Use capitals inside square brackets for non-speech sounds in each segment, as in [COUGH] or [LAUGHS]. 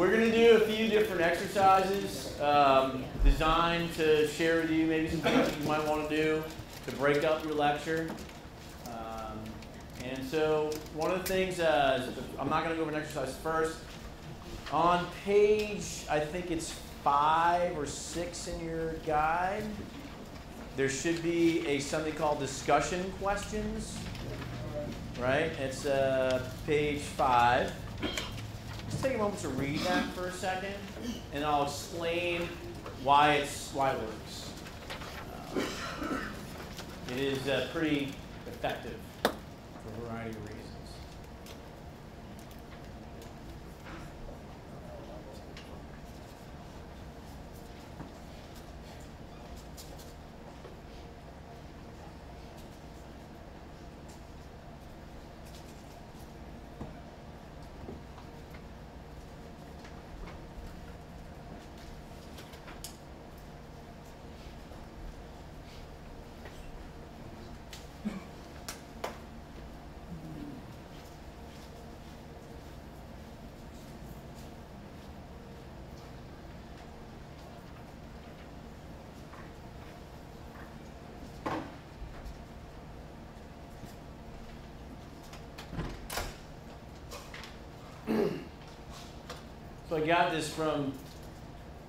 we're going to do a few different exercises um, designed to share with you maybe some things that you might want to do to break up your lecture. Um, and so one of the things, uh, I'm not going to go over an exercise first. On page, I think it's five or six in your guide, there should be a something called discussion questions, right? It's uh, page five. Just take a moment to read that for a second, and I'll explain why it's why it works. Uh, it is uh, pretty effective for a variety of reasons. So I got this from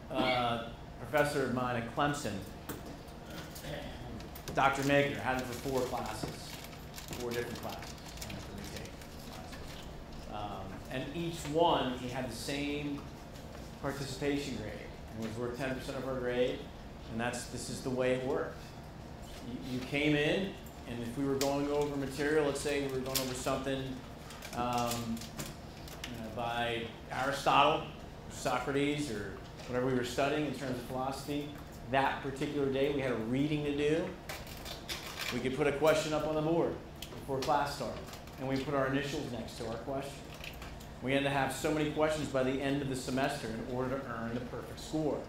uh, professor of mine at Clemson, Dr. Maker, had it for four classes, four different classes. Um, and each one, he had the same participation grade. It was worth 10% of our grade, and that's this is the way it worked. You, you came in, and if we were going over material, let's say we were going over something um, by Aristotle, Socrates, or whatever we were studying in terms of philosophy. That particular day, we had a reading to do. We could put a question up on the board before class started, and we put our initials next to our question. We had to have so many questions by the end of the semester in order to earn the perfect score.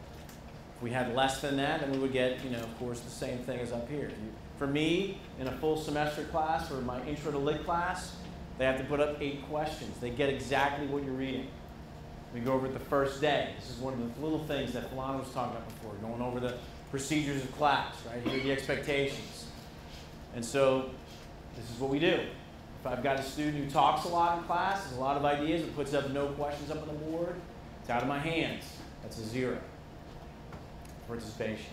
If we had less than that, then we would get, you know, of course, the same thing as up here. For me, in a full semester class or my intro to lit class, they have to put up eight questions. They get exactly what you're reading. We go over it the first day. This is one of the little things that Falana was talking about before, going over the procedures of class, right? Here are the expectations. And so this is what we do. If I've got a student who talks a lot in class, has a lot of ideas, and puts up no questions up on the board, it's out of my hands. That's a zero. Participation.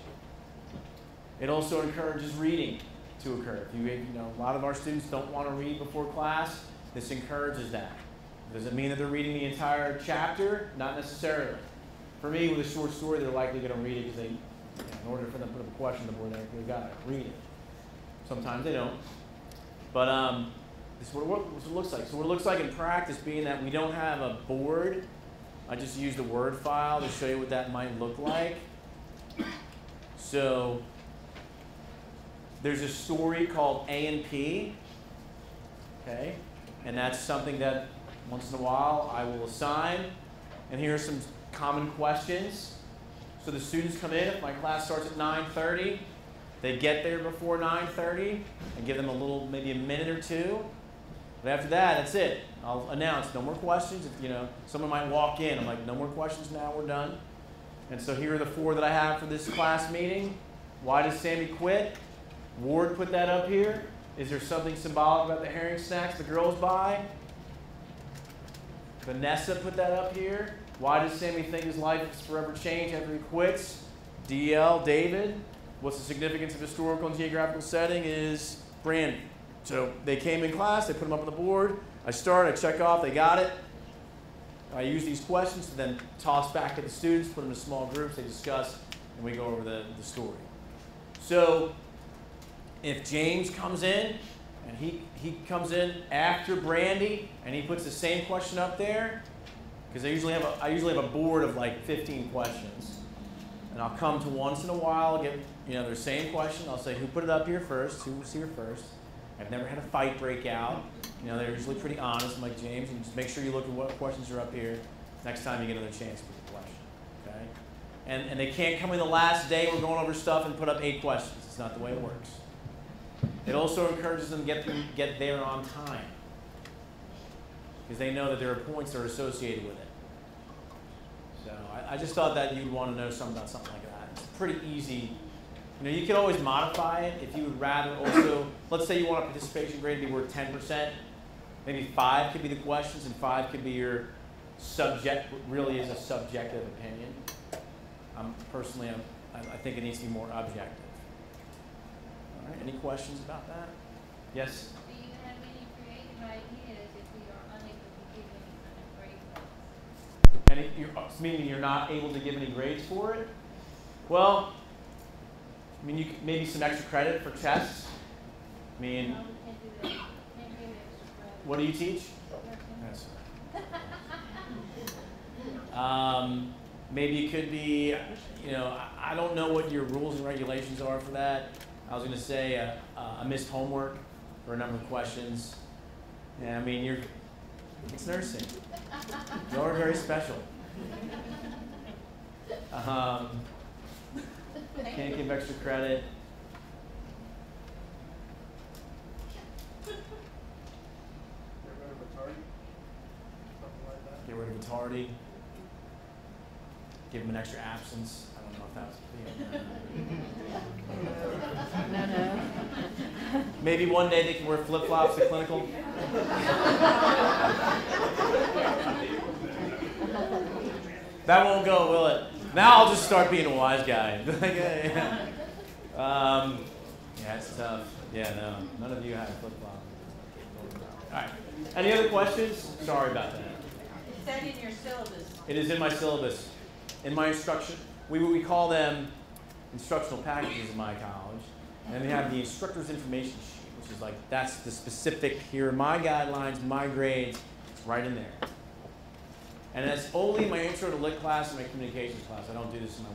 It also encourages reading to occur. If you, you know, a lot of our students don't want to read before class, this encourages that. Does it mean that they're reading the entire chapter? Not necessarily. For me, with a short story, they're likely going to read it because they, you know, in order for them to put up a question on the board, they've got to read it. Sometimes they don't. But um, this is what it looks like. So what it looks like in practice being that we don't have a board. I just used a Word file to show you what that might look like. So there's a story called A and P. Okay? And that's something that once in a while I will assign. And here are some common questions. So the students come in, if my class starts at 9.30, they get there before 9.30. I give them a little, maybe a minute or two. But after that, that's it. I'll announce no more questions. If, you know, someone might walk in. I'm like, no more questions now, we're done. And so here are the four that I have for this class meeting. Why does Sammy quit? Ward put that up here. Is there something symbolic about the herring snacks the girls buy? Vanessa put that up here. Why does Sammy think his life is forever changed after he quits? DL, David. What's the significance of historical and geographical setting is Brandy. So they came in class, they put them up on the board. I start, I check off, they got it. I use these questions to then toss back to the students, put them in small groups, they discuss, and we go over the, the story. So if James comes in and he, he comes in after Brandy and he puts the same question up there, because I usually have a, I usually have a board of like 15 questions. And I'll come to once in a while, get you know, their same question. I'll say, who put it up here first? Who was here first? I've never had a fight break out. You know, they're usually pretty honest. I'm like, James, and just make sure you look at what questions are up here next time you get another chance to put the question. Okay? And, and they can't come in the last day, we're going over stuff and put up eight questions. It's not the way it works. It also encourages them to get, get there on time because they know that there are points that are associated with it. So I, I just thought that you'd want to know something about something like that. It's pretty easy. You know, you can always modify it if you would rather also, let's say you want a participation grade to be worth 10%. Maybe five could be the questions, and five could be your subject, really is a subjective opinion. Um, personally, I'm, I think it needs to be more objective. All right, any questions about that? Yes? Do you have any creative ideas if we are unable to give any kind of grade? Any, you're, uh, meaning you're not able to give any grades for it? Well, I mean, you could, maybe some extra credit for tests. I mean, No, do that. Can't give extra credit. what do you teach? That's [LAUGHS] Um, maybe it could be, you know, I don't know what your rules and regulations are for that. I was going to say a, a missed homework for a number of questions. Yeah, I mean, you're, it's nursing. You're very special. Um, can't give extra credit. Get rid of a tardy, something like that. Get rid of a tardy. Give him an extra absence. I don't know if that's. No, no. [LAUGHS] Maybe one day they can wear flip flops to clinical. that won't go, will it? Now I'll just start being a wise guy. [LAUGHS] Yeah, yeah. Um, yeah, it's tough. Yeah, no, none of you have flip flops. All right. Any other questions? Sorry about that. Is that in your syllabus? It is in my syllabus, in my instruction. We, we call them instructional packages in my college. And then they have the instructor's information sheet, which is like, that's the specific, here are my guidelines, my grades, it's right in there. And that's only my intro to lit class and my communications class. I don't do this in my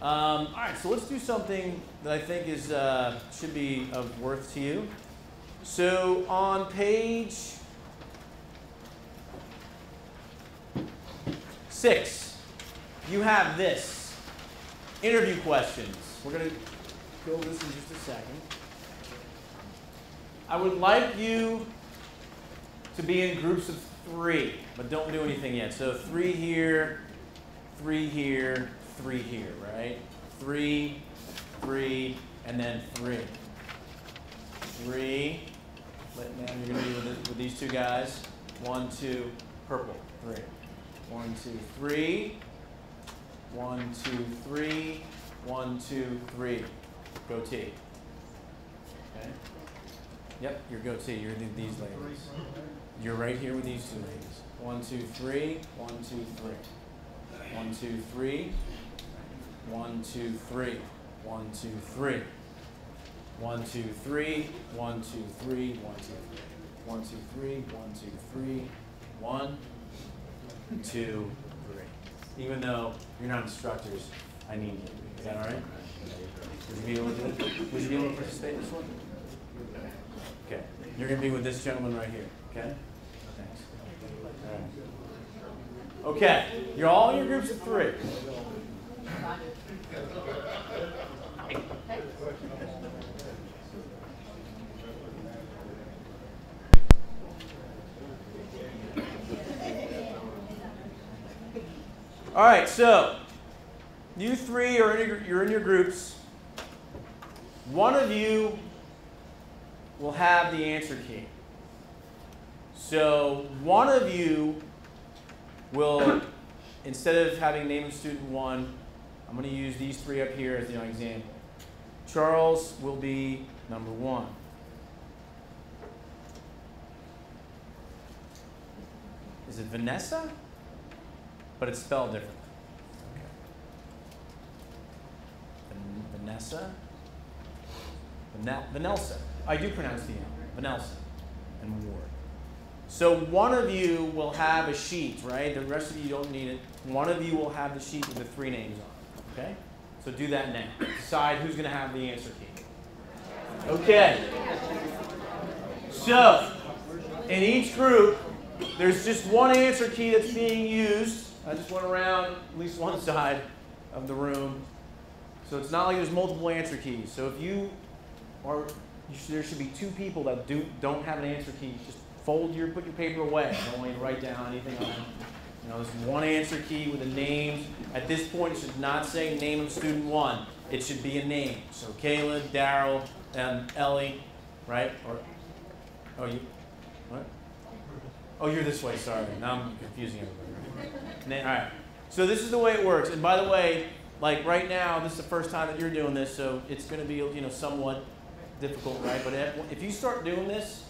one-on-one. Um, all right, so let's do something that I think is uh, should be of worth to you. So on page Six, you have this interview questions. We're going to go over this in just a second. I would like you to be in groups of three, but don't do anything yet. So three here, three here, three here, right? Three, three, and then three. Three. Let- Now you're going to be with, with these two guys. One, two, purple, three. One, two, three. One, two, three. One, two, three. Goatee. Okay? Yep, your goatee. You're th- these ladies. You're right here with these two ladies. One, two, three. One, two, three. One, two, three. One, two, three. One, two, three. One, two, three. One, two, three. One, two, three. One, two, three. One, two, three. One, two. Even though you're not instructors, I need you. Is that all right? Would you be able to, would you be able to participate in this one? Okay. You're going to be with this gentleman right here. Okay? Thanks. All right. Okay. You're all in your groups of three. All right, so you three are in your, you're in your groups. One of you will have the answer key. So one of you will, instead of having name of student one, I'm going to use these three up here as the example. Charles will be number one. Is it Vanessa? But it's spelled differently. Okay. Vanessa? Vanel- Vanelsa. I do pronounce the L. Vanelsa and Ward. So one of you will have a sheet, right? The rest of you don't need it. One of you will have the sheet with the three names on it. Okay? So do that now. Decide who's going to have the answer key. Okay. So, in each group, there's just one answer key that's being used. I just went around at least one side of the room. So it's not like there's multiple answer keys. So if you are, you should, there should be two people that do, don't have an answer key. Just fold your, put your paper away. Don't want you to write down anything on it. You know, there's one answer key with the names. At this point, it should not say name of student one. It should be a name. So Kayla, Daryl, and Ellie, right? Or, oh, you, what? Oh, you're this way. Sorry. Now I'm confusing everybody. All right. So this is the way it works. And by the way, like right now, this is the first time that you're doing this, so it's going to be you know somewhat difficult, right? But if you start doing this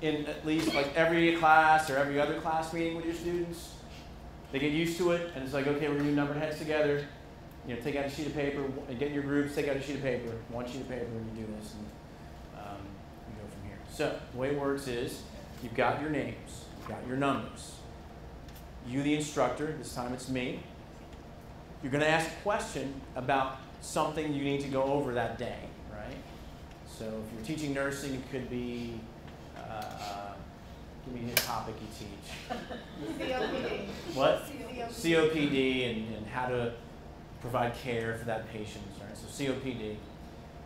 in at least like every class or every other class meeting with your students, they get used to it, and it's like, okay, we're gonna do numbered heads together. You know, take out a sheet of paper, get in your groups, take out a sheet of paper, one sheet of paper, and you do this, and um, you go from here. So the way it works is, you've got your names, you've got your numbers. You, the instructor, this time it's me. You're gonna ask a question about something you need to go over that day, right? So if you're teaching nursing, it could be, uh, give me a topic you teach. COPD. What? COPD and, and how to provide care for that patient, right? So COPD.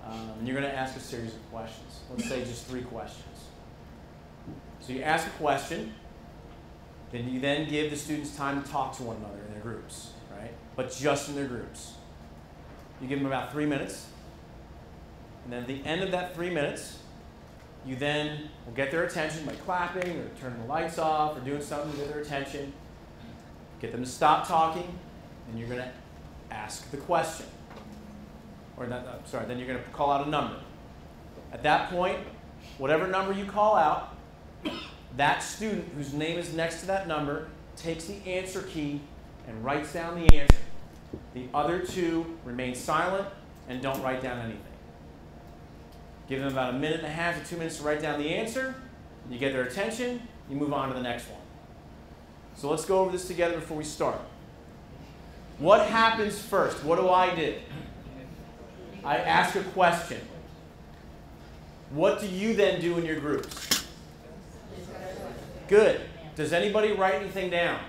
Um, and you're going to ask a series of questions. Let's say just three questions. So you ask a question, then you then give the students time to talk to one another in their groups, right? But just in their groups. You give them about three minutes, and then at the end of that three minutes, you then will get their attention by clapping or turning the lights off or doing something to get their attention. Get them to stop talking, and you're going to ask the question. Or not, uh, sorry, then you're going to call out a number. At that point, whatever number you call out, that student whose name is next to that number takes the answer key and writes down the answer. The other two remain silent and don't write down anything. Give them about a minute and a half to two minutes to write down the answer. You get their attention, you move on to the next one. So let's go over this together before we start. What happens first? What do I do? I ask a question. What do you then do in your groups? Good. Does anybody write anything down?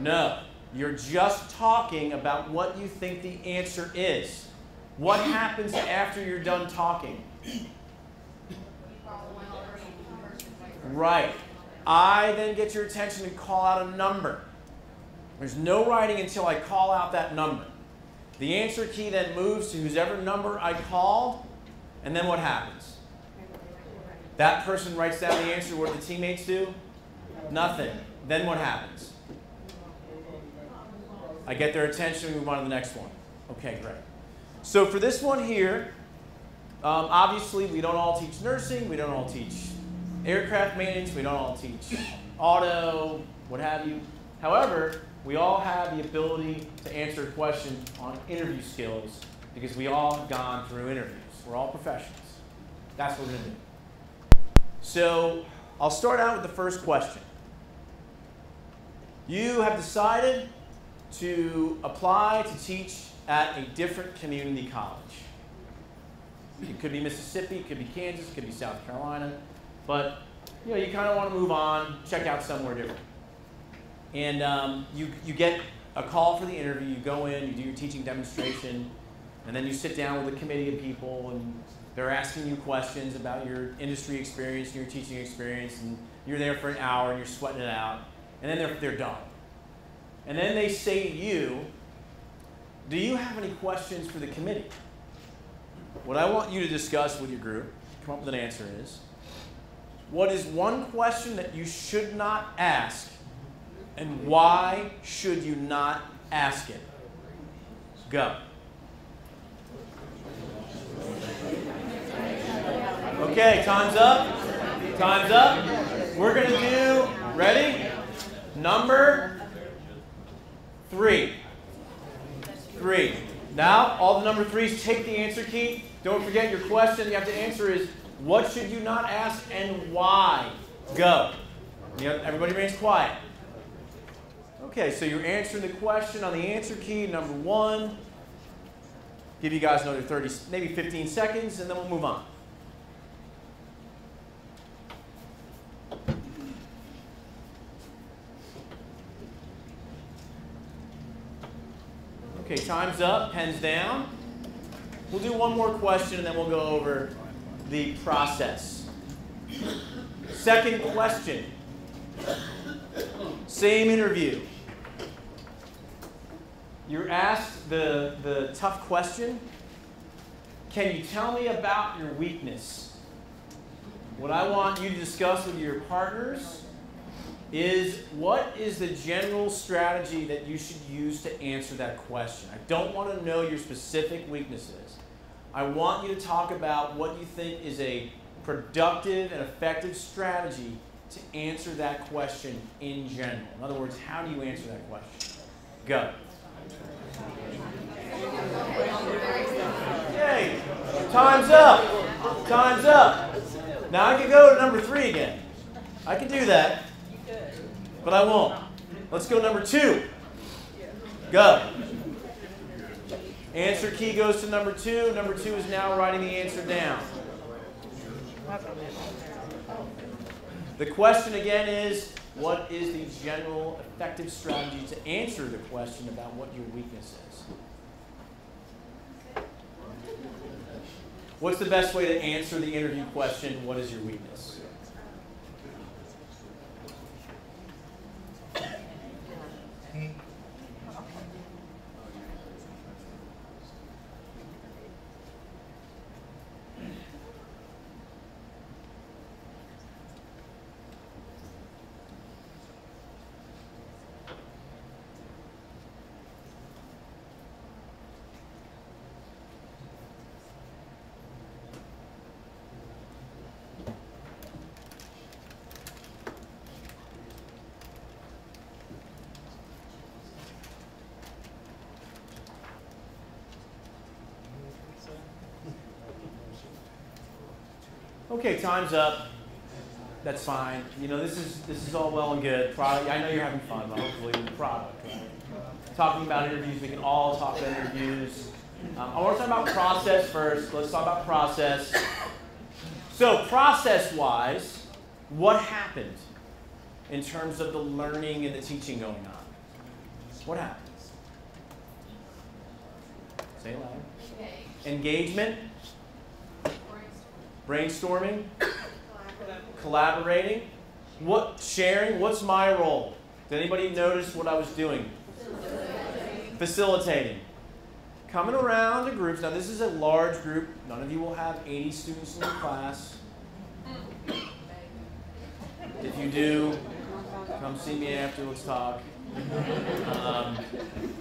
No. You're just talking about what you think the answer is. What happens after you're done talking? Right. I then get your attention and call out a number. There's no writing until I call out that number. The answer key then moves to whoever number I called, and then what happens? That person writes down the answer. What do the teammates do? Nothing. Then what happens? I get their attention and move on to the next one. Okay, great. So for this one here, um, obviously we don't all teach nursing, we don't all teach aircraft maintenance, we don't all teach auto, what have you. However, we all have the ability to answer a question on interview skills because we all have gone through interviews. We're all professionals. That's what we're to do. So I'll start out with the first question. You have decided to apply to teach at a different community college. It could be Mississippi, it could be Kansas, it could be South Carolina, but you know you kind of want to move on, check out somewhere different. And um, you, you get a call for the interview, you go in, you do your teaching demonstration, and then you sit down with a committee of people and they're asking you questions about your industry experience and your teaching experience, and you're there for an hour and you're sweating it out, and then they're, they're done. And then they say to you, Do you have any questions for the committee? What I want you to discuss with your group, come up with an answer is what is one question that you should not ask, and why should you not ask it? Go. Okay, time's up. Time's up. We're going to do, ready? Number three. Three. Now, all the number threes, take the answer key. Don't forget your question you have to answer is what should you not ask and why? Go. Everybody remains quiet. Okay, so you're answering the question on the answer key, number one. Give you guys another 30, maybe 15 seconds, and then we'll move on. Okay, time's up, pens down. We'll do one more question and then we'll go over the process. Second question Same interview. You're asked the, the tough question Can you tell me about your weakness? What I want you to discuss with your partners is what is the general strategy that you should use to answer that question? I don't want to know your specific weaknesses. I want you to talk about what you think is a productive and effective strategy to answer that question in general. In other words, how do you answer that question? Go. Yay! Time's up. Time's up. Now I can go to number three again. I can do that, but I won't. Let's go number two. Go. Answer key goes to number two. Number two is now writing the answer down. The question again is what is the general effective strategy to answer the question about what your weakness is? What's the best way to answer the interview question, what is your weakness? Okay, time's up. That's fine. You know, this is this is all well and good. Product. I know you're having fun, but hopefully with the product. Right? Talking about interviews, we can all talk about interviews. Um, I want to talk about process first. Let's talk about process. So, process-wise, what happened in terms of the learning and the teaching going on? What happened? Say it louder. Engagement brainstorming, collaborating, what sharing, what's my role? Did anybody notice what I was doing? Facilitating. Facilitating. Coming around to groups. Now this is a large group. None of you will have 80 students in your class. If you do, come see me after. Let's talk. Um,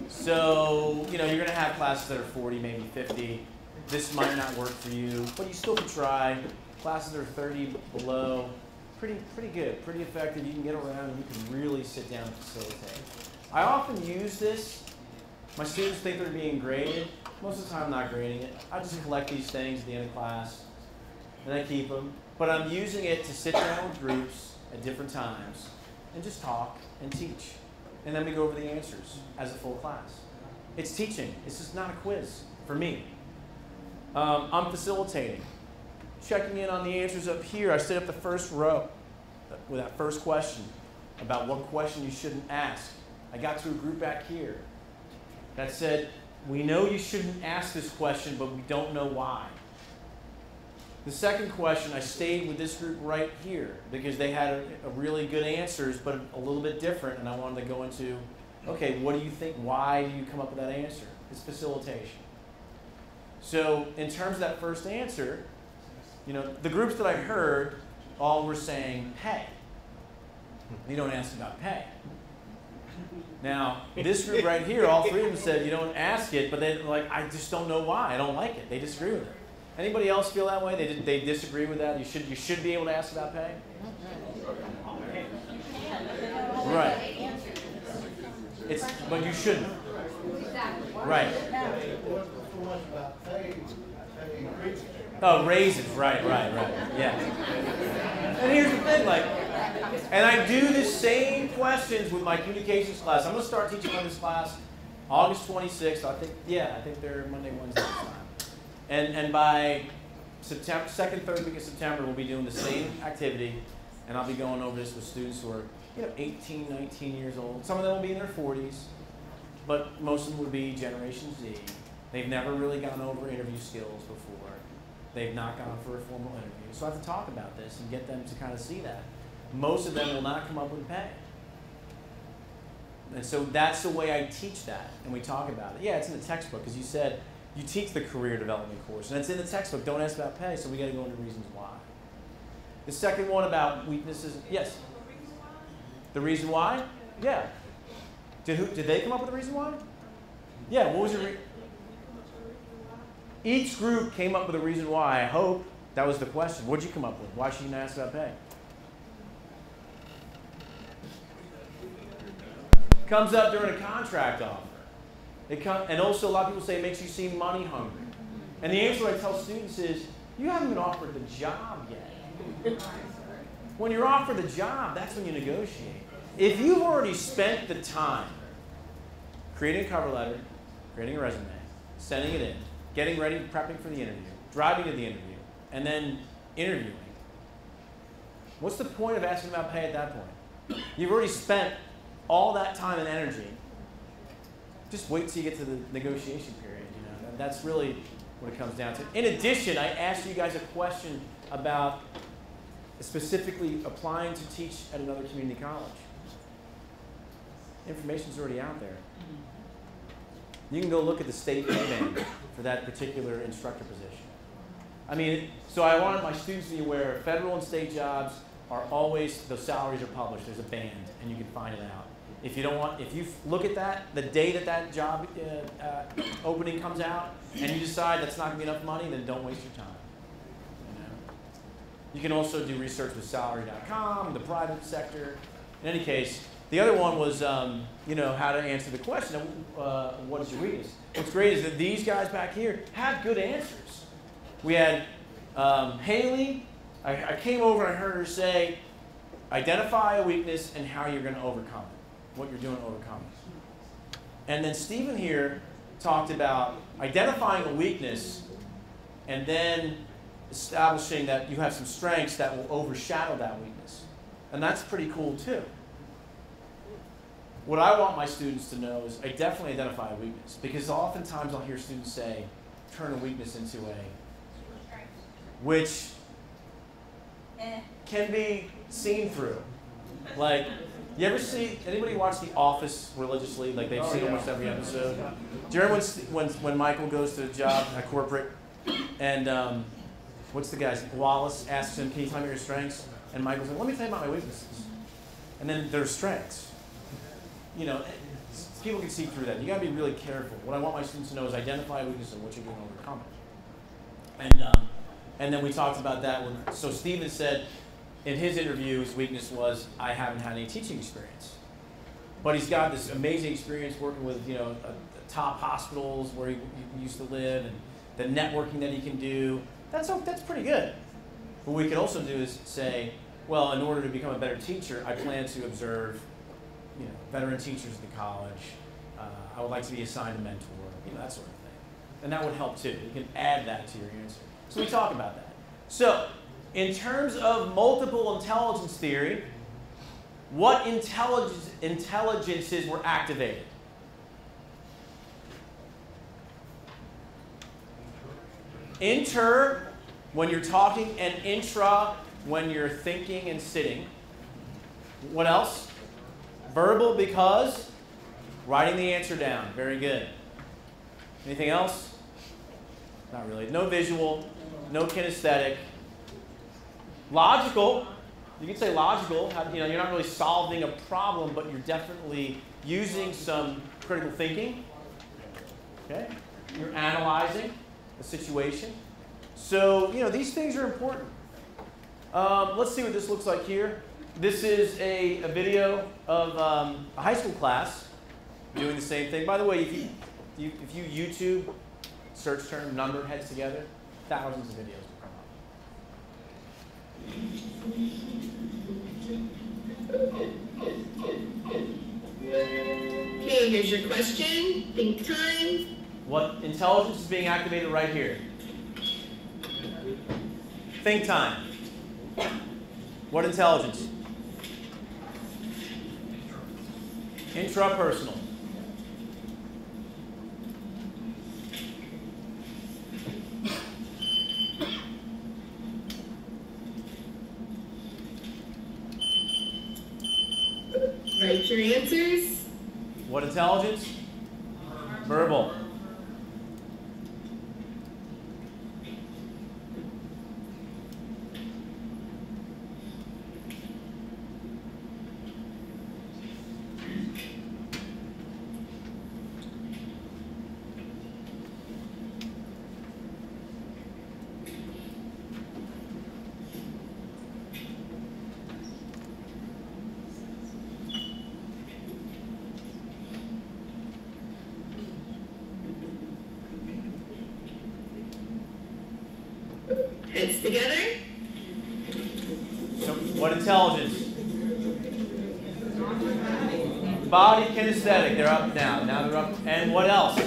so, you know, you're going to have classes that are 40, maybe 50 this might not work for you, but you still can try. Classes are 30 below. Pretty, pretty good, pretty effective. You can get around and you can really sit down and facilitate. I often use this. My students think they're being graded. Most of the time, I'm not grading it. I just collect these things at the end of class, and I keep them. But I'm using it to sit down with groups at different times and just talk and teach. And then we go over the answers as a full class. It's teaching. It's just not a quiz for me. Um, I'm facilitating. Checking in on the answers up here. I sit up the first row with that first question about what question you shouldn't ask. I got to a group back here that said, We know you shouldn't ask this question, but we don't know why. The second question, I stayed with this group right here because they had a, a really good answers, but a little bit different, and I wanted to go into, okay, what do you think? Why do you come up with that answer? It's facilitation. So, in terms of that first answer, you know, the groups that I heard all were saying pay. You don't ask about pay. Now, this group right here, all three of them said you don't ask it, but they like, I just don't know why. I don't like it. They disagree with it. Anybody else feel that way? They, they disagree with that? You should, you should be able to ask about pay? Right. It's, but you shouldn't. Right. Oh, raises, right, right, right. Yeah. And here's the thing, like, and I do the same questions with my communications class. I'm going to start teaching on this class August 26th. I think, yeah, I think they're Monday, Wednesday time. And, and by September, second, third week of September, we'll be doing the same activity, and I'll be going over this with students who are, you know, 18, 19 years old. Some of them will be in their 40s, but most of them would be Generation Z. They've never really gone over interview skills before. They've not gone for a formal interview. So I have to talk about this and get them to kind of see that. most of them will not come up with pay. And so that's the way I teach that, and we talk about it. Yeah, it's in the textbook, because you said you teach the career development course, and it's in the textbook. Don't ask about pay, so we got to go into reasons why. The second one about weaknesses, yes. The reason why? Yeah. Did who? Did they come up with the reason why? Yeah. What was your? Each group came up with a reason why. I hope that was the question. What'd you come up with? Why should you not ask about pay? Comes up during a contract offer. It come, and also a lot of people say it makes you seem money hungry. And the answer I tell students is, you haven't been offered the job yet. When you're offered the job, that's when you negotiate. If you've already spent the time creating a cover letter, creating a resume, sending it in, getting ready, prepping for the interview, driving to the interview, and then interviewing, what's the point of asking about pay at that point? You've already spent all that time and energy. Just wait till you get to the negotiation period. You know, that's really what it comes down to. In addition, I asked you guys a question about specifically applying to teach at another community college. Information's already out there. Mm-hmm. You can go look at the state pay band for that particular instructor position. I mean, so I wanted my students to be aware federal and state jobs are always, the salaries are published. There's a band, and you can find it out. If you don't want, if you look at that, the day that that job uh, uh, opening comes out, and you decide that's not going to be enough money, then don't waste your time. You, know? you can also do research with salary.com, the private sector. In any case, the other one was, um, you know, how to answer the question, uh, what is your weakness? What's great is that these guys back here have good answers. We had um, Haley. I, I came over and heard her say, identify a weakness and how you're going to overcome it, what you're doing to overcome it. And then Stephen here talked about identifying a weakness and then establishing that you have some strengths that will overshadow that weakness. And that's pretty cool too. What I want my students to know is I definitely identify a weakness because oftentimes I'll hear students say, turn a weakness into a, which Eh. can be seen through. Like, you ever see anybody watch The Office religiously? Like they've Oh, seen yeah. almost every episode. Do you remember when, when when Michael goes to a job at corporate, and um, what's the guy's Wallace asks him, "Can you tell me your strengths?" And Michael's like, "Let me tell you about my weaknesses." And then there's strengths. You know, people can see through that. You got to be really careful. What I want my students to know is identify a weakness and what you're doing to overcome it. And um, and then we talked about that when so Steven said in his interview his weakness was I haven't had any teaching experience. But he's got this amazing experience working with, you know, uh, top hospitals where he, he used to live and the networking that he can do. That's that's pretty good. What we could also do is say, well, in order to become a better teacher, I plan to observe, you know, veteran teachers at the college. Uh, I would like to be assigned a mentor, you know, that sort of thing. And that would help too. You can add that to your answer. So we talk about that. So, in terms of multiple intelligence theory, what intelligence, intelligences were activated? Inter, when you're talking, and intra, when you're thinking and sitting. What else? Verbal, because writing the answer down. Very good. Anything else? Not really. No visual, no kinesthetic. Logical. You could say logical. You know, you're not really solving a problem, but you're definitely using some critical thinking. Okay? You're analyzing a situation. So, you know, these things are important. Um, let's see what this looks like here. This is a, a video of um, a high school class doing the same thing. By the way, if you, you, if you YouTube search term number heads together, thousands of videos will come up. Okay, here's your question. Think time. What intelligence is being activated right here? Think time. What intelligence? Intrapersonal. Write your answers. What intelligence? Verbal. Heads together. So, what intelligence? Body kinesthetic. They're up now. Now they're up. And what else?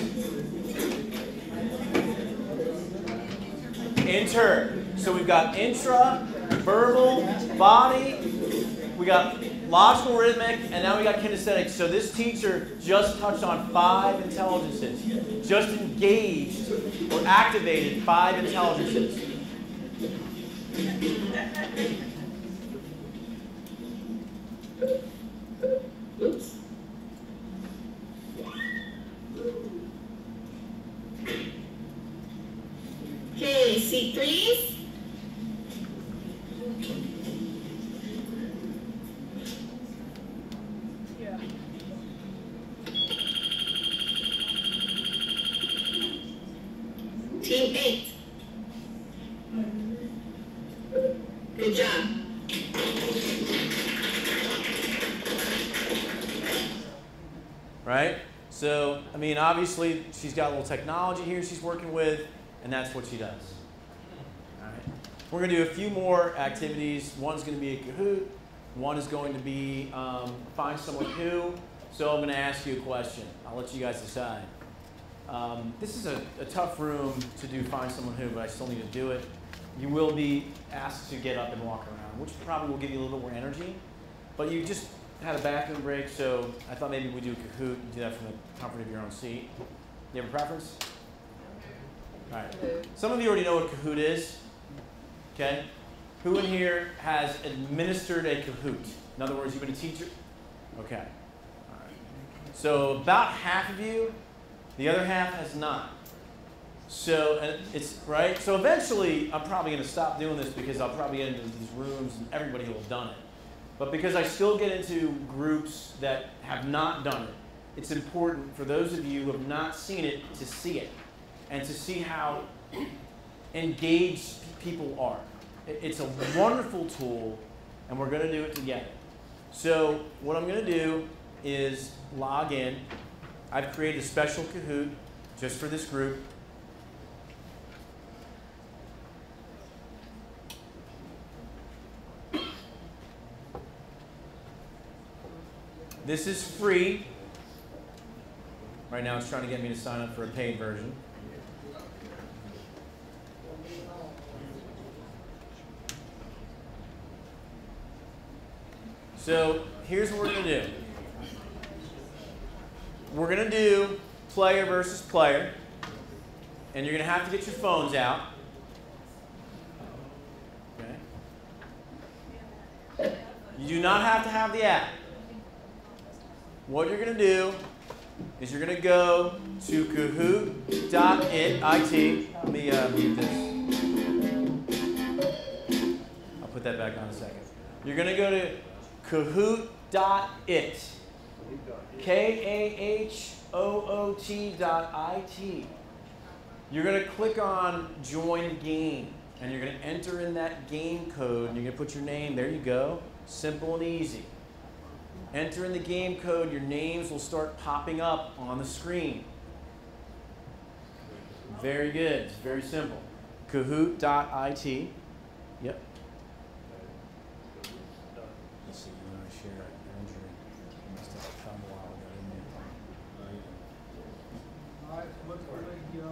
Inter. So we've got intra, verbal, body. We got logical, rhythmic, and now we got kinesthetic. So this teacher just touched on five intelligences. Just engaged or activated five intelligences. Oops. Okay, seat threes. Team eight. Good job. right? So, I mean, obviously, she's got a little technology here she's working with, and that's what she does. All right. We're going to do a few more activities. One's going to be a Kahoot. One is going to be um, find someone who. So, I'm going to ask you a question. I'll let you guys decide. Um, this is a, a tough room to do find someone who, but I still need to do it. You will be asked to get up and walk around, which probably will give you a little bit more energy. But you just had a bathroom break, so I thought maybe we'd do a Kahoot and do that from the comfort of your own seat. You have a preference? All right. Some of you already know what Kahoot is. Okay. Who in here has administered a Kahoot? In other words, you've been a teacher. Okay. All right. So about half of you, the other half has not. So it's right. So eventually, I'm probably going to stop doing this because I'll probably get into these rooms and everybody will have done it. But because I still get into groups that have not done it, it's important for those of you who have not seen it to see it and to see how engaged people are. It's a wonderful tool, and we're going to do it together. So, what I'm going to do is log in. I've created a special Kahoot just for this group. This is free. Right now, it's trying to get me to sign up for a paid version. So, here's what we're going to do we're going to do player versus player, and you're going to have to get your phones out. You do not have to have the app. What you're going to do is you're going to go to kahoot.it. Let me uh, mute this. I'll put that back on a second. You're going to go to kahoot.it. K A H O O T dot I T. You're going to click on join game and you're going to enter in that game code and you're going to put your name. There you go. Simple and easy. Enter in the game code, your names will start popping up on the screen. Very good. It's very simple. Kahoot.it. Yep. Let's see, you want to share it. Andrew, you must have come a while ago, didn't Alright, look for the, you?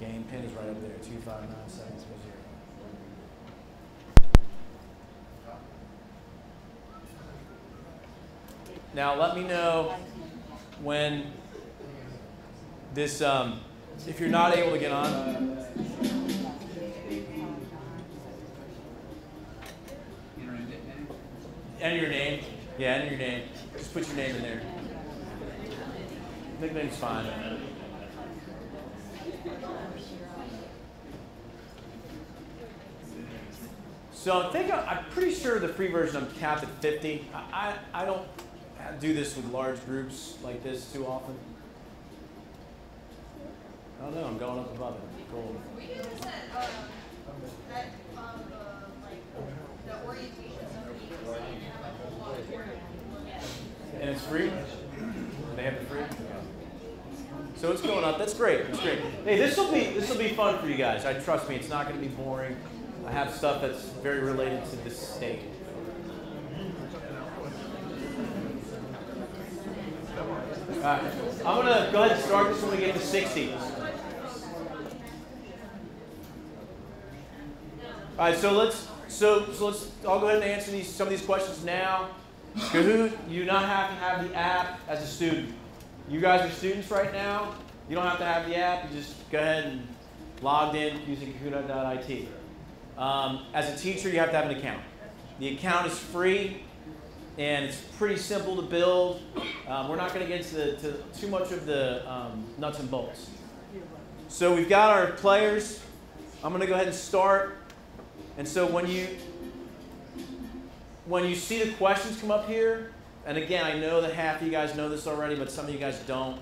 Game pin is right up there, two five nine seven three zero. Now let me know when this, um, if you're not able to get on. Enter your name. Yeah, enter your name. Just put your name in there. Nickname's fine. So I think I'm pretty sure the free version I'm capped at 50. I, I, I don't do this with large groups like this too often. I don't know. I'm going up above it. Cool. We do this at, um, that, um, uh, like, the orientation stuff, we have a whole lot of work. And it's free? They have it free? So it's going up. That's great. That's great. Hey, this will be this will be fun for you guys. I trust me. It's not going to be boring. I have stuff that's very related to this state. I'm gonna go ahead and start this when we get to 60. All right. So let's so so let's. I'll go ahead and answer these some of these questions now. Kahoot, you do not have to have the app as a student. You guys are students right now. You don't have to have the app. You just go ahead and logged in using kahoot.it. Um, as a teacher, you have to have an account. The account is free, and it's pretty simple to build. Um, we're not going to get into the, to too much of the um, nuts and bolts. So we've got our players. I'm going to go ahead and start. And so when you when you see the questions come up here, and again, I know that half of you guys know this already, but some of you guys don't.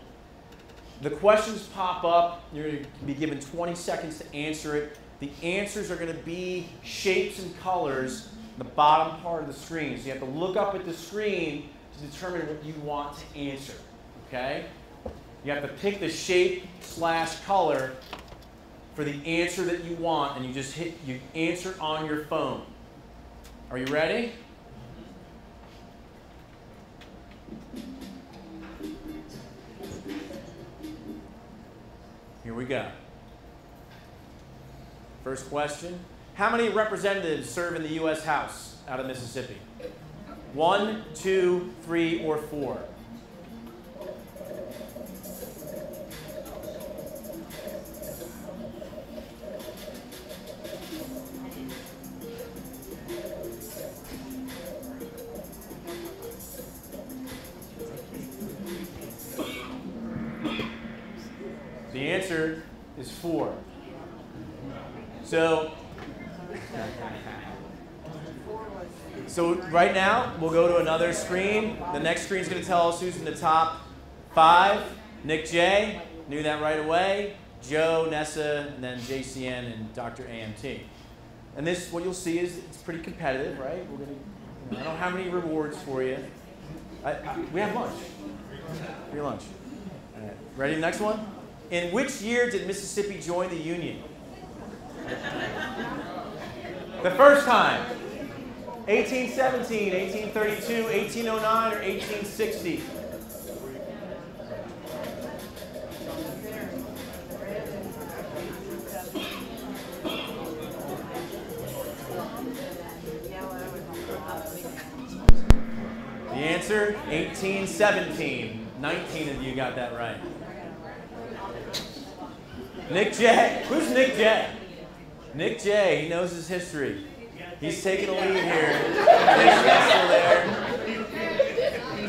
The questions pop up. You're going to be given 20 seconds to answer it. The answers are going to be shapes and colors the bottom part of the screen. So you have to look up at the screen to determine what you want to answer. Okay? You have to pick the shape slash color for the answer that you want, and you just hit you answer on your phone. Are you ready? Here we go. First question How many representatives serve in the U.S. House out of Mississippi? One, two, three, or four? The answer is four. So, [LAUGHS] so right now we'll go to another screen. The next screen is going to tell us who's in the top five. Nick J knew that right away. Joe, Nessa, and then JCN and Dr. AMT. And this, what you'll see is it's pretty competitive, right? We're gonna, you know, I don't have any rewards for you. I, I, we have lunch. Free lunch. All right. Ready? Next one. In which year did Mississippi join the Union? The first time. 1817, 1832, 1809, or 1860? The answer 1817. 19 of you got that right. Nick J. Who's Nick J? Nick J. He knows his history. He's taking a lead here. [LAUGHS] There.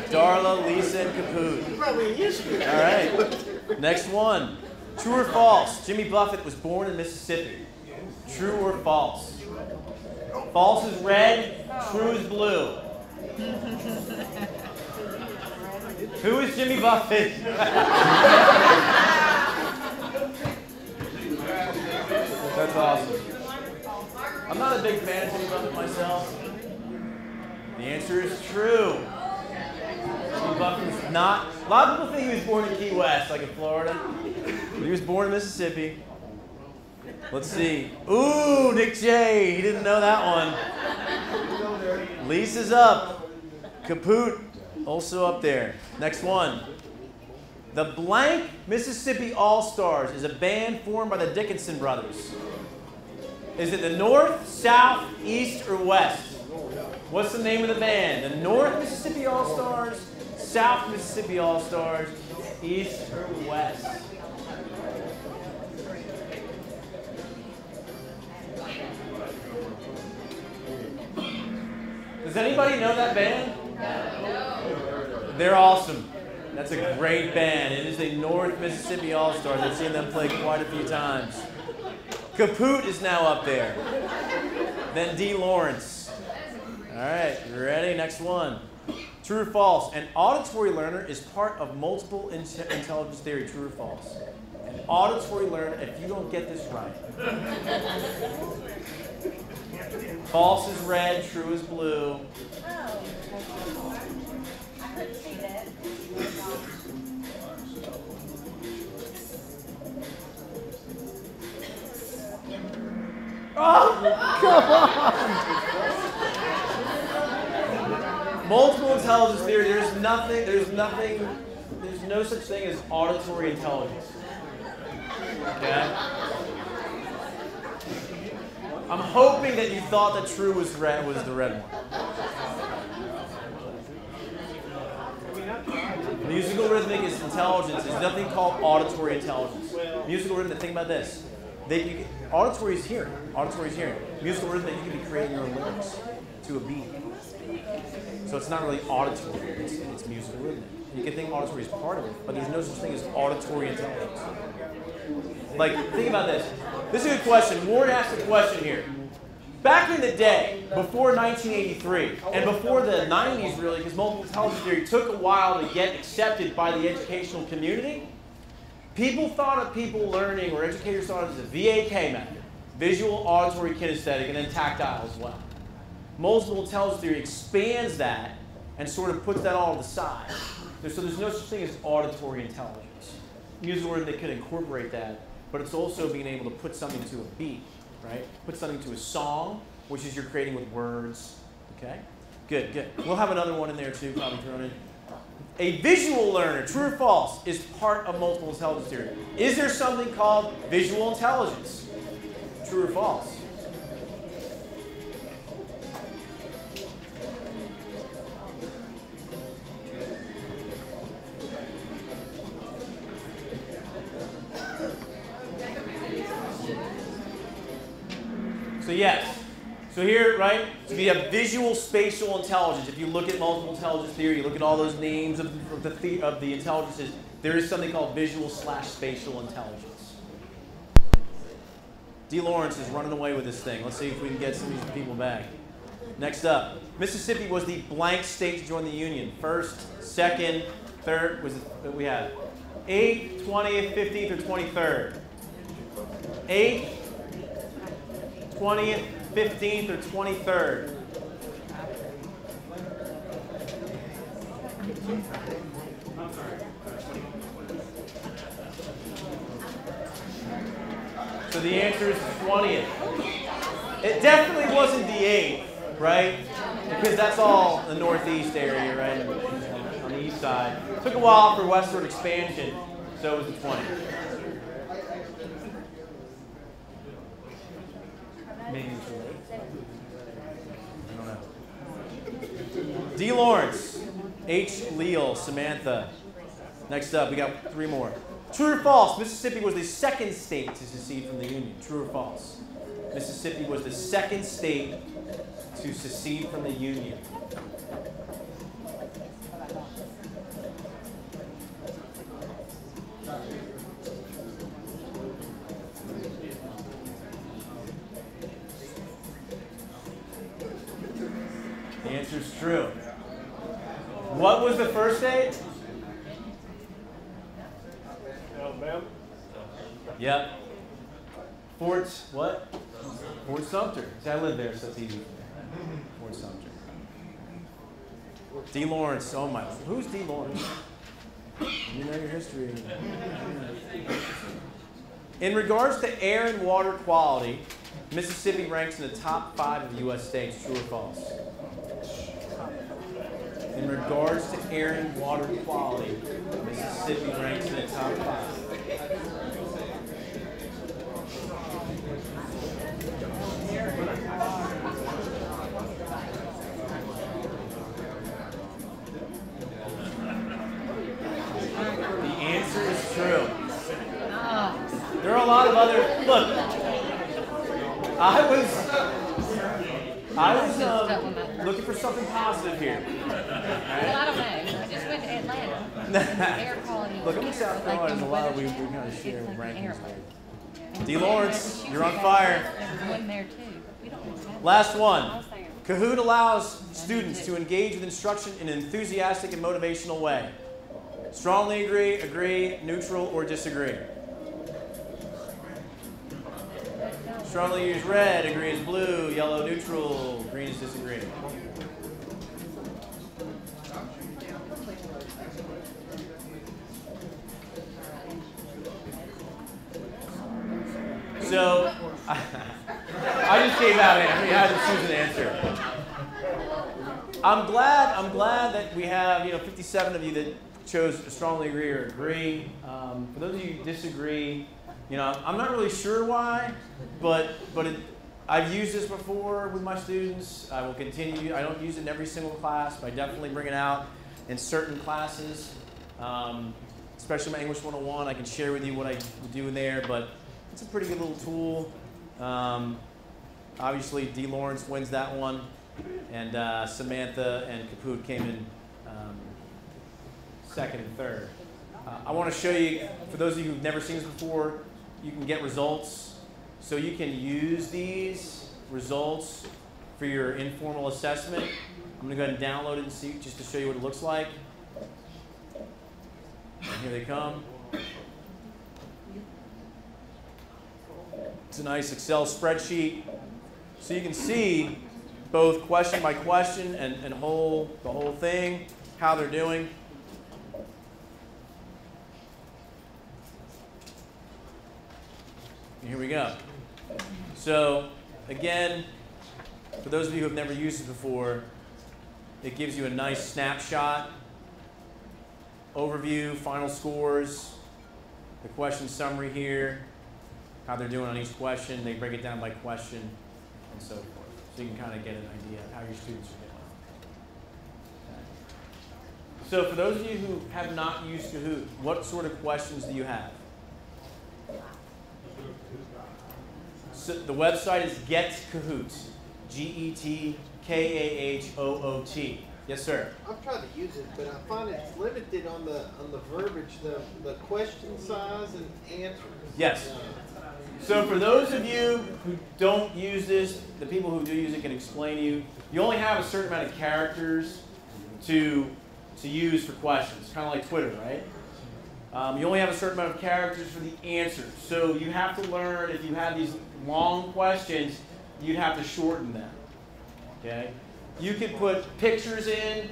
Darla, Lisa, and Kaput. All right. Next one. True or false? Jimmy Buffett was born in Mississippi. True or false? False is red. True is blue. [LAUGHS] Who is Jimmy Buffett? [LAUGHS] That's awesome. I'm not a big fan of Jimmy Buffett myself. The answer is true. Jimmy Buffett was not. A lot of people think he was born in Key West, like in Florida. But he was born in Mississippi. Let's see. Ooh, Nick J. He didn't know that one. Lisa's up. Kaput also up there. Next one. The Blank Mississippi All Stars is a band formed by the Dickinson brothers. Is it the North, South, East, or West? What's the name of the band? The North Mississippi All Stars, South Mississippi All Stars, East, or West? Does anybody know that band? No. They're awesome. That's a great band. It is the North Mississippi All Stars. I've seen them play quite a few times. Kaput is now up there. Then D. Lawrence. All right, ready? Next one. True or false? An auditory learner is part of multiple in- intelligence theory. True or false? An auditory learner, if you don't get this right. false is red, true is blue. Oh, I couldn't see that. [LAUGHS] Multiple intelligence theory, there's nothing, there's nothing, there's no such thing as auditory intelligence. Okay? I'm hoping that you thought that true was red was the red one. Musical rhythmic is intelligence. There's nothing called auditory intelligence. Musical rhythmic, think about this. They, you, auditory is hearing. Auditory is hearing. Musical rhythmic, you can be creating your own lyrics to a beat. So it's not really auditory, it's, it's musical rhythmic. You can think auditory is part of it, but there's no such thing as auditory intelligence. Like, think about this. This is a good question. Ward asked a question here. Back in the day, before 1983, and before the 90s really, because multiple intelligence theory took a while to get accepted by the educational community, people thought of people learning, or educators thought of as a VAK method, visual, auditory, kinesthetic, and then tactile as well. Multiple intelligence theory expands that and sort of puts that all to the side. So there's no such thing as auditory intelligence. Musical rhythm could incorporate that, but it's also being able to put something to a beat, right? Put something to a song, which is you're creating with words. Okay? Good, good. We'll have another one in there too, probably thrown in. A visual learner, true or false, is part of multiple intelligence theory. Is there something called visual intelligence? True or false? So yes. So here, right? So we have visual spatial intelligence. If you look at multiple intelligence theory, you look at all those names of, of the, the of the intelligences. There is something called visual slash spatial intelligence. D. Lawrence is running away with this thing. Let's see if we can get some of these people back. Next up, Mississippi was the blank state to join the Union. First, second, third was we had 8th, 20th, 15th, or 23rd. 8th, 20th, 15th, or 23rd. So the answer is 20th. It definitely wasn't the 8th, right? Because that's all the northeast area, right? On the east side. Took a while for westward expansion, so it was the 20th. Maybe too late. I don't know. D. Lawrence, H. Leal, Samantha. Next up, we got three more. True or false? Mississippi was the second state to secede from the Union. True or false? Mississippi was the second state to secede from the Union. True. What was the first state? Alabama? Yep. Fort what? Fort Sumter. See, I live there, so it's easy. Fort Sumter. D. Lawrence. Oh my. Who's D. Lawrence? You know your history. In regards to air and water quality, Mississippi ranks in the top five of the U.S. states. True or false? In regards to air and water quality, Mississippi ranks in the top five. The answer is true. There are a lot of other. Look, I was, I was um, looking for something positive here. Well, I don't know. I just went to Atlanta. [LAUGHS] Air quality. Look, I'm in South Carolina, there's a lot Weather we, we kind of share rankings. D. Lawrence, you're on fire. One there too. We don't have. Last one. Kahoot allows students to engage with instruction in an enthusiastic and motivational way. Strongly agree, agree, neutral, or disagree. Strongly use red, agree is blue, yellow neutral, green is disagree. So, [LAUGHS] I just gave out to choose an answer. I'm glad. I'm glad that we have you know 57 of you that chose strongly agree or agree. Um, for those of you who disagree, you know I'm not really sure why, but but it, I've used this before with my students. I will continue. I don't use it in every single class, but I definitely bring it out in certain classes. Um, especially my English 101, I can share with you what I do in there, but it's a pretty good little tool. Um, obviously, D. Lawrence wins that one, and uh, Samantha and Kaput came in um, second and third. Uh, I want to show you, for those of you who've never seen this before, you can get results. So you can use these results for your informal assessment. I'm going to go ahead and download it and see, just to show you what it looks like. And here they come. It's a nice Excel spreadsheet. So you can see both question by question and, and whole the whole thing, how they're doing. Here we go. So again, for those of you who have never used it before, it gives you a nice snapshot, overview, final scores, the question summary here, how they're doing on each question. They break it down by question and so forth. So you can kind of get an idea of how your students are doing. Okay. So for those of you who have not used Kahoot, what sort of questions do you have? So the website is Get Kahoot. G E T K A H O O T. Yes, sir. I've tried to use it, but I find it's limited on the on the verbiage, the the question size and answers. Yes. So for those of you who don't use this, the people who do use it can explain to you. You only have a certain amount of characters to to use for questions, kind of like Twitter, right? Um, you only have a certain amount of characters for the answers. So you have to learn if you have these long questions, you'd have to shorten them. Okay? You could put pictures in,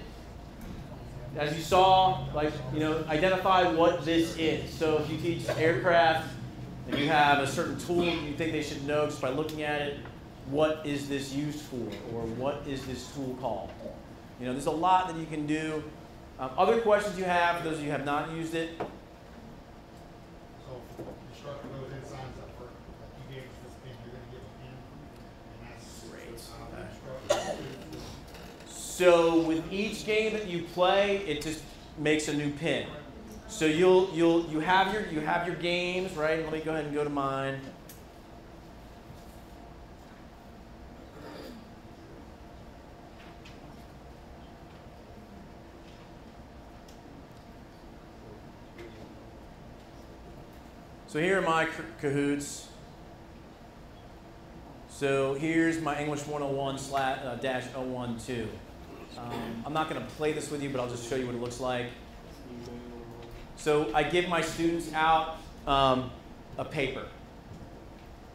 as you saw, like, you know, identify what this is. So if you teach aircraft and you have a certain tool you think they should know just by looking at it, what is this used for? Or what is this tool called? You know, there's a lot that you can do. Um, other questions you have, for those of you who have not used it, So instructor goes in, signs up for, like you gave us this pin, you're gonna give a pin, and that's. Great. uh, the instructor. So with each game that you play, it just makes a new pin. So you'll you'll you have your you have your games, right? Let me go ahead and go to mine. So here are my Kahoots. So here's my English 101 slash, uh, dash 012. Um, I'm not going to play this with you, but I'll just show you what it looks like. So I give my students out um, a paper,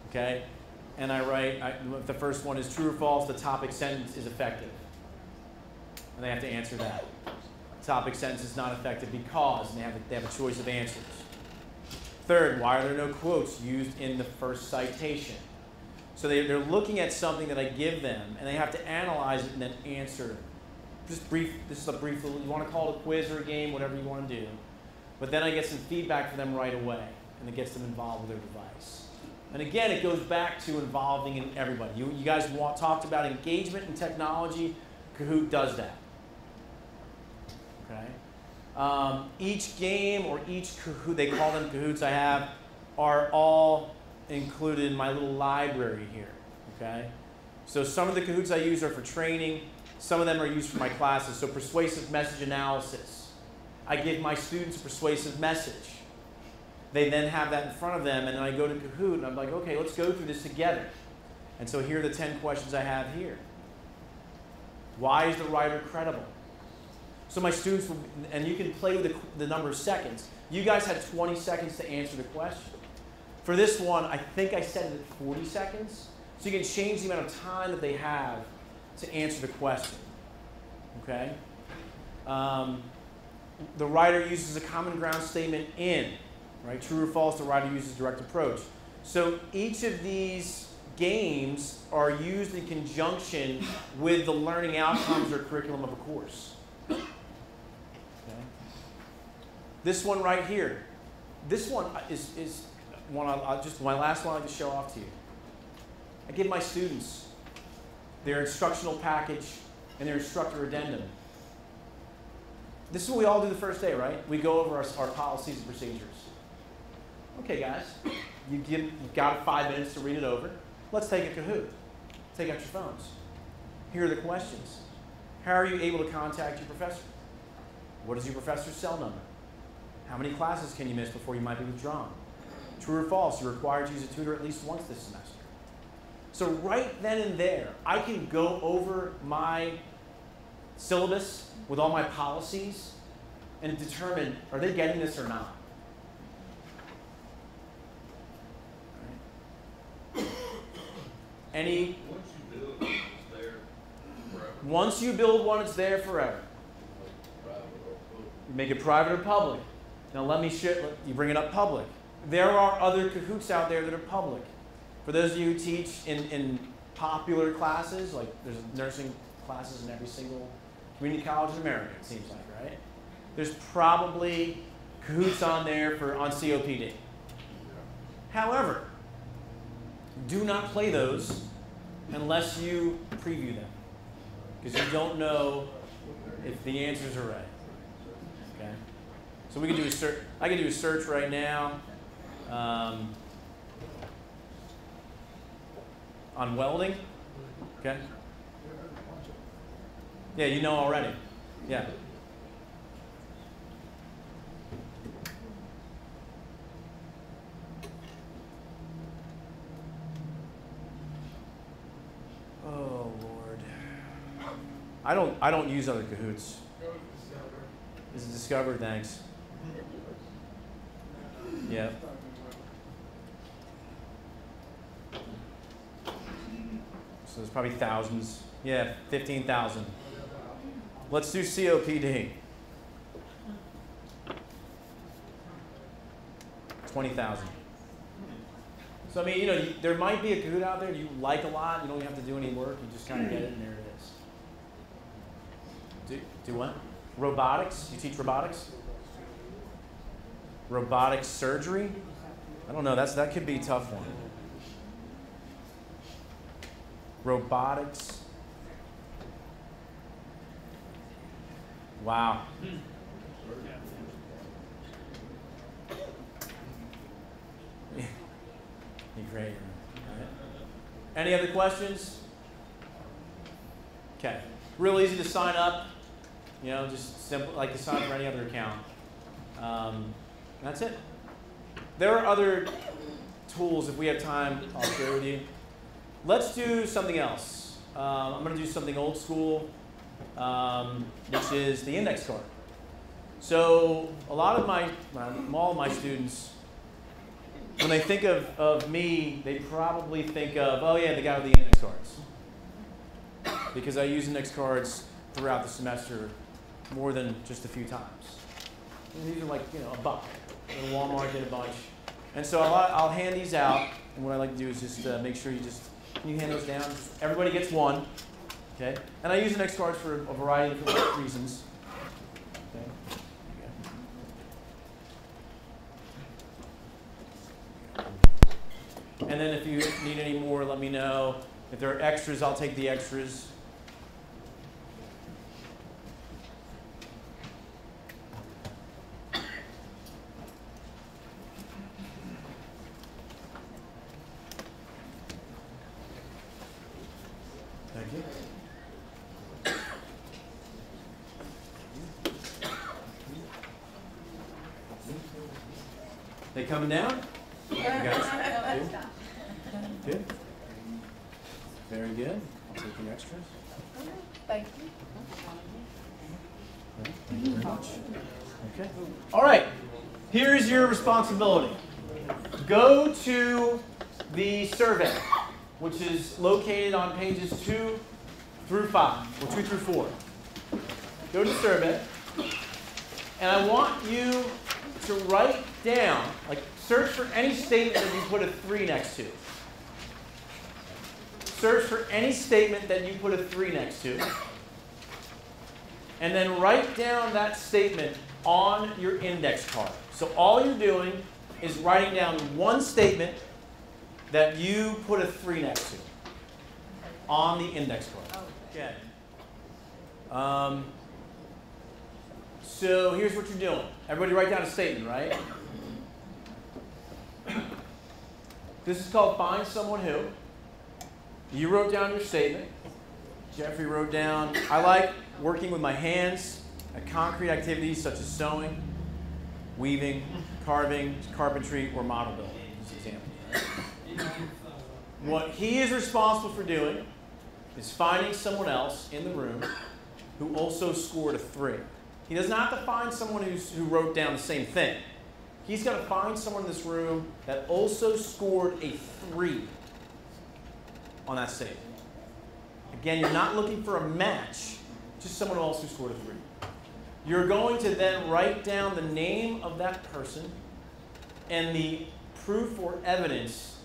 okay? And I write, I, the first one is true or false, the topic sentence is effective. And they have to answer that. Topic sentence is not effective because, and they have, a, they have a choice of answers. Third, why are there no quotes used in the first citation? So they, they're looking at something that I give them, and they have to analyze it and then answer. Just brief. This is a brief little. You want to call it a quiz or a game, whatever you want to do. But then I get some feedback from them right away, and it gets them involved with their device. And again, it goes back to involving everybody. You, you guys want, talked about engagement and technology. Kahoot does that. Okay. Um, each game or each Kahoot, they call them Kahoots I have, are all included in my little library here. Okay? So some of the Kahoots I use are for training, Some of them are used for my classes. So, persuasive message analysis. I give my students a persuasive message. They then have that in front of them, and then I go to Kahoot, and I'm like, okay, let's go through this together. And so here are the 10 questions I have here. Why is the writer credible? So my students, will, and you can play with the, the number of seconds. You guys had 20 seconds to answer the question. For this one, I think I set it at 40 seconds. So you can change the amount of time that they have to answer the question. Okay? Um, the writer uses a common ground statement in, right? True or false, the writer uses direct approach. So each of these games are used in conjunction with the learning outcomes or curriculum of a course. Okay? This one right here, this one is, is one I'll, I'll just my last one I'll just show off to you. I give my students their instructional package and their instructor addendum. This is what we all do the first day, right? We go over our, our policies and procedures. Okay, guys, you give, you've got five minutes to read it over. Let's take a Kahoot. Take out your phones. Here are the questions. How are you able to contact your professor? What is your professor's cell number? How many classes can you miss before you might be withdrawn? True or false, you're required to use a tutor at least once this semester. So, right then and there, I can go over my syllabus with all my policies and determine are they getting this or not? Any Once you build it, it's there forever. once you build one, it's there forever. Private or public. You make it private or public. Now let me. Let, you bring it up public. There are other Kahoots out there that are public. For those of you who teach in, in popular classes, like there's nursing classes in every single community college in America, it seems like, right? There's probably Kahoots on there for on COPD. However, do not play those unless you preview them, because you don't know if the answers are right. Okay. So we can do a search. I can do a search right now um, on welding. Okay. Yeah, you know already. Yeah. Oh Lord. I don't. I don't use other Kahoots. Is it discovered? Thanks. [LAUGHS] Yeah. So there's probably thousands. Yeah, 15,000. Let's do COPD. 20,000. So, I mean, you know, there might be a good out there you like a lot. You don't have to do any work. You just kind of get it, and there it is. Do, do what? Robotics? You teach robotics? Robotic surgery? I don't know. That's that could be a tough one. Robotics. Wow. [LAUGHS] You're great. Right. Any other questions? Okay. Real easy to sign up. You know, just simple, like to sign up for any other account. Um, that's it. There are other tools, if we have time, I'll share with you. Let's do something else. Um, I'm going to do something old school, um, which is the index card. So, a lot of my, all of my students, when they think of, of me, they probably think of, oh, yeah, the guy with the index cards. Because I use index cards throughout the semester more than just a few times. And these are like, you know, a buck. Walmart did a bunch. And so I'll, I'll hand these out. And what I like to do is just uh, make sure you just, can you hand those down? Everybody gets one. Okay? And I use index cards for a variety of different reasons. Okay? And then if you need any more, let me know. If there are extras, I'll take the extras. Thank you. They coming down? You guys? [LAUGHS] Good? Good? Very good. I'll take the extras. Thank you. Thank you very much. Okay. All right. Here's your responsibility. Go to the survey, which is located on pages two through five, or two through four. Go to the survey, and I want you to write down, like, search for any statement that you put a three next to. Search for any statement that you put a three next to and then write down that statement on your index card. So all you're doing is writing down one statement that you put a three next to on the index card. Okay. Um, so here's what you're doing. Everybody write down a statement, right? This is called Find Someone Who. You wrote down your statement. Jeffrey wrote down, I like working with my hands at concrete activities such as sewing, weaving, carving, carpentry, or model building. Example. What he is responsible for doing is finding someone else in the room who also scored a three. He does not have to find someone who wrote down the same thing. He's going to find someone in this room that also scored a three on that statement. Again, you're not looking for a match, just someone else who scored a three. You're going to then write down the name of that person and the proof or evidence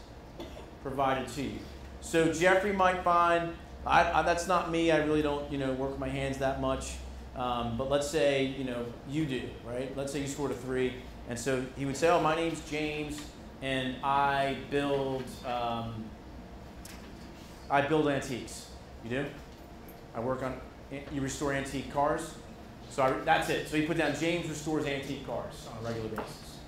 provided to you. So Jeffrey might find, I, I, that's not me. I really don't, you know, work my hands that much. Um, but let's say, you know, you do, right? Let's say you scored a three, and so he would say, "Oh, my name's James, and I build, um, I build antiques." You do? I work on, you restore antique cars. So I, that's it. So he put down James restores antique cars on a regular basis.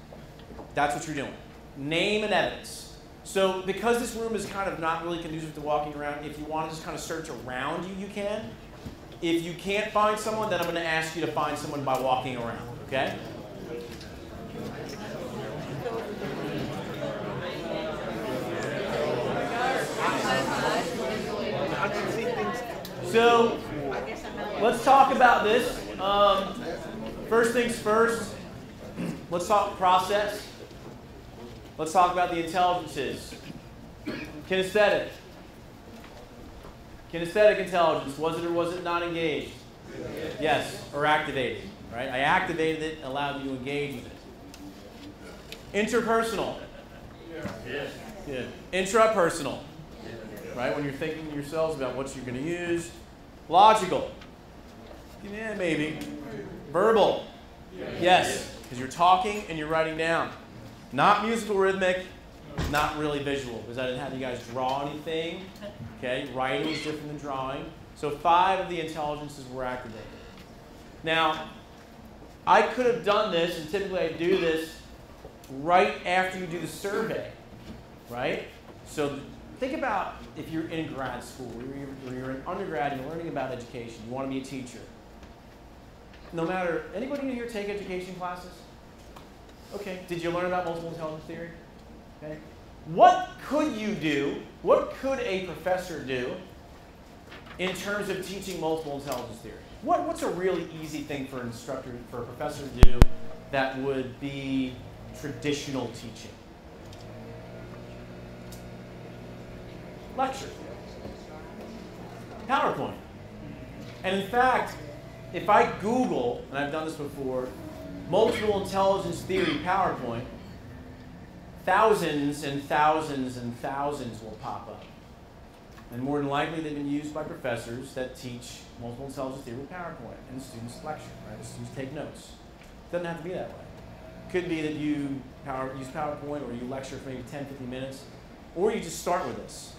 That's what you're doing. Name and evidence. So because this room is kind of not really conducive to walking around, if you want to just kind of search around you, you can. If you can't find someone, then I'm going to ask you to find someone by walking around, okay? I can see things. So let's talk about this. Um, first things first, let's talk process. Let's talk about the intelligences. Kinesthetic. Kinesthetic intelligence, was it or was it not engaged? Yes, or activated, right? I activated it, allowed you to engage with it. Interpersonal. Good. Intrapersonal, right? When you're thinking to yourselves about what you're going to use. Logical. Yeah, maybe. Verbal. Yes, because you're talking and you're writing down. Not musical rhythmic, not really visual, because I didn't have you guys draw anything. Okay, writing is different than drawing. So five of the intelligences were activated. Now, I could have done this, and typically I do this right after you do the survey, right? So think about if you're in grad school, or you're, or you're in undergrad, and you're learning about education, you want to be a teacher. No matter, anybody here take education classes? Okay, did you learn about multiple intelligence theory? Okay. What could you do? What could a professor do in terms of teaching multiple intelligence theory? What, what's a really easy thing for an instructor, for a professor to do that would be traditional teaching? Lecture. PowerPoint. And in fact, if I Google, and I've done this before, multiple intelligence theory PowerPoint, thousands and thousands and thousands will pop up. And more than likely, they've been used by professors that teach multiple intelligence theory with PowerPoint, and the students lecture, right? The students take notes. It doesn't have to be that way. Could be that you power, use PowerPoint or you lecture for maybe 10, 15 minutes, or you just start with this.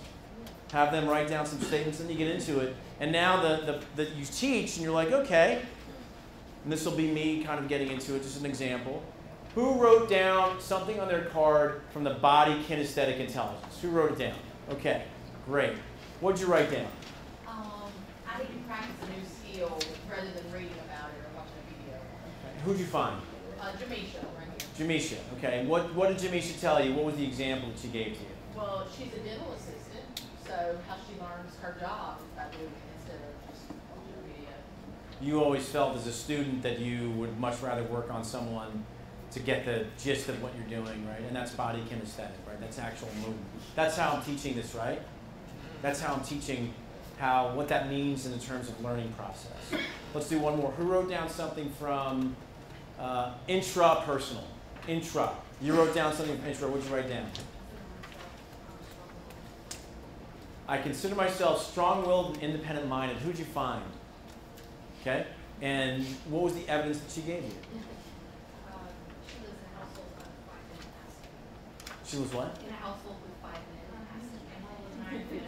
Have them write down some statements, and you get into it. And now the, the, the, you teach, and you're like, okay, and this will be me kind of getting into it, just an example. Who wrote down something on their card from the body kinesthetic intelligence? Who wrote it down? Okay, great. What'd you write down? Um, I need to practice a new skill rather than reading about it or watching a video. Who'd you find? Uh, Jamisha, right Jamisha. Okay. What what did Jamisha tell you? What was the example that she gave to you? Well, she's a dental assistant, so how she learns her job is by doing it instead of just. You always felt as a student that you would much rather work on someone to get the gist of what you're doing, right? And that's body kinesthetic, right? That's actual movement. That's how I'm teaching this, right? That's how I'm teaching how what that means in the terms of learning process. Let's do one more. Who wrote down something from uh, intrapersonal? Intra. You wrote down something from intra. What'd you write down? I consider myself strong-willed and independent-minded. Who'd you find? Okay. And what was the evidence that she gave you? Um, she lives in a household of five minute She was what? In a household with five minute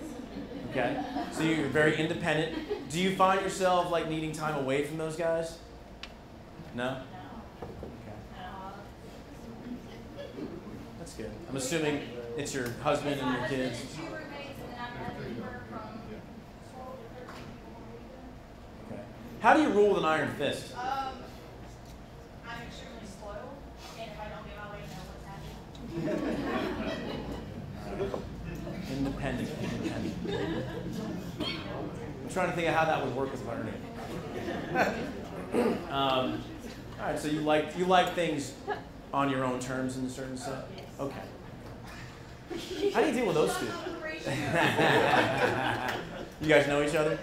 Okay. So you're very independent. Do you find yourself like needing time away from those guys? No? No? Okay. That's good. I'm assuming it's your husband and your kids. Two roommates and then I'm having her from twelve to thirteen people. Okay. How do you rule with an iron fist? Um, I'm extremely spoiled, and if I don't get my way, know what's happening. Independent, independent. I'm trying to think of how that would work with learning. [LAUGHS] Um, all right, so you like you like things on your own terms in a certain sense. Okay. How do you deal with those two? [LAUGHS] you guys know each other?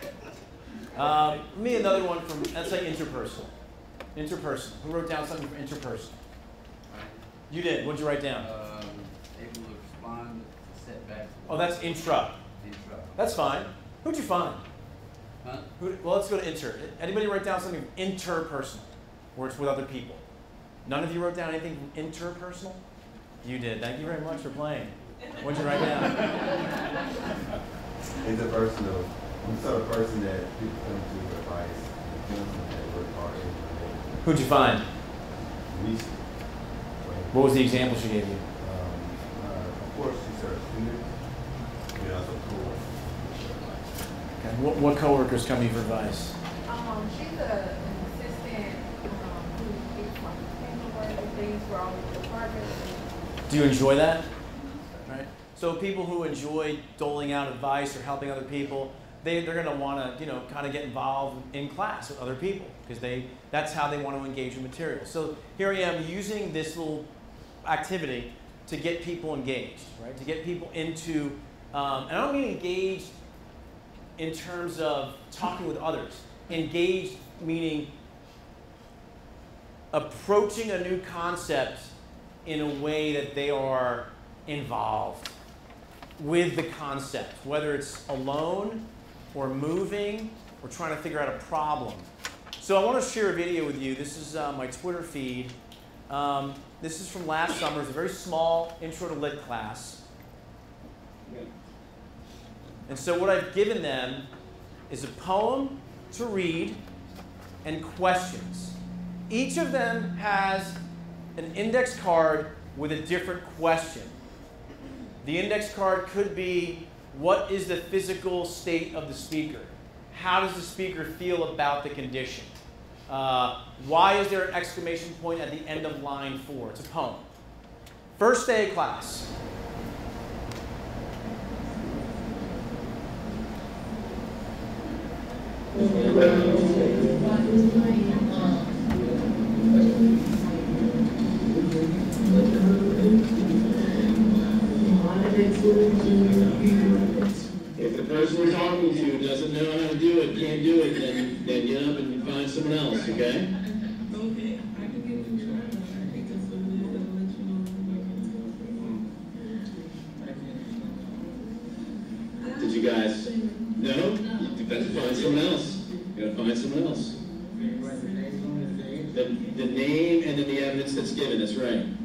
Um, me, another one from, let's say interpersonal. Interpersonal. Who wrote down something from interpersonal? You did. What'd you write down? Um, able to respond to setbacks. Oh, that's intra. Intra. That's fine. Who'd you find? Huh? Who, well, let's go to inter. Anybody write down something from interpersonal, where it's with other people? None of you wrote down anything from interpersonal? You did. Thank you very much for playing. What'd you write down? [LAUGHS] interpersonal. I'm the sort of person that people come to for advice. and someone that work hard every day. Who'd you find? Recent. What was the example she gave you? Um, uh, of course, she's our student. You know, so cool. Okay. What, what coworkers come to you for advice? Um, she's a, an assistant, um, who gets like paperwork and things for all the departments. Do you enjoy that? Right. So people who enjoy doling out advice or helping other people, they, they're going to want to, you know, kind of get involved in class with other people because they that's how they want to engage in material. So here I am using this little activity to get people engaged, right? To get people into, um, and I don't mean engaged in terms of talking with others. Engaged meaning approaching a new concept in a way that they are involved with the concept, whether it's alone or moving or trying to figure out a problem. So I want to share a video with you. This is uh, my Twitter feed. Um, this is from last summer. It's a very small intro to lit class. And so what I've given them is a poem to read and questions. Each of them has an index card with a different question. The index card could be what is the physical state of the speaker? How does the speaker feel about the condition? Uh, why is there an exclamation point at the end of line four? It's a poem. First day of class. If the person we're talking to doesn't know how to do it, can't do it, then, then get up and find someone else, okay? Did you guys, no? You better find someone else. You gotta find someone else. The, the name and then the evidence that's given, that's right.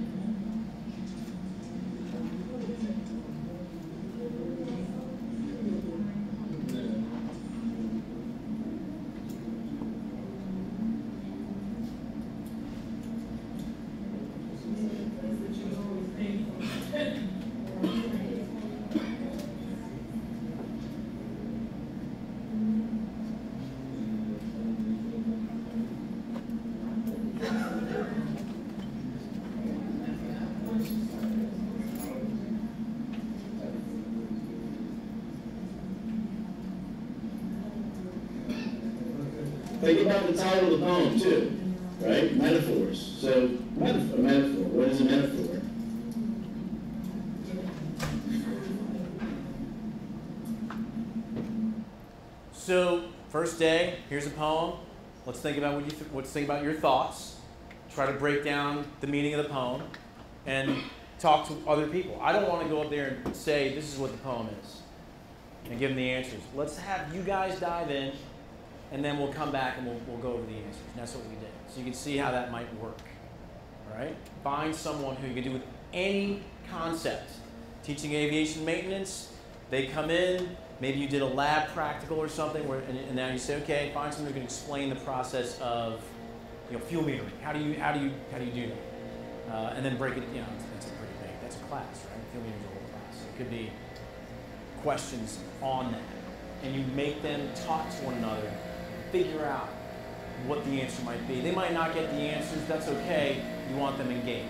Think about your thoughts. Try to break down the meaning of the poem and talk to other people. I don't want to go up there and say this is what the poem is and give them the answers. Let's have you guys dive in and then we'll come back and we'll, we'll go over the answers. And that's what we did. So you can see how that might work. All right? Find someone who you can do with any concept. Teaching aviation maintenance, they come in, maybe you did a lab practical or something, where, and, and now you say, okay, find someone who can explain the process of you know, fuel metering. How do you, how do you, how do you do that? Uh, and then break it, you know, that's a pretty big, that's a class, right? Fuel metering is a whole class. It could be questions on that. And you make them talk to one another, figure out what the answer might be. They might not get the answers, that's okay. You want them engaged.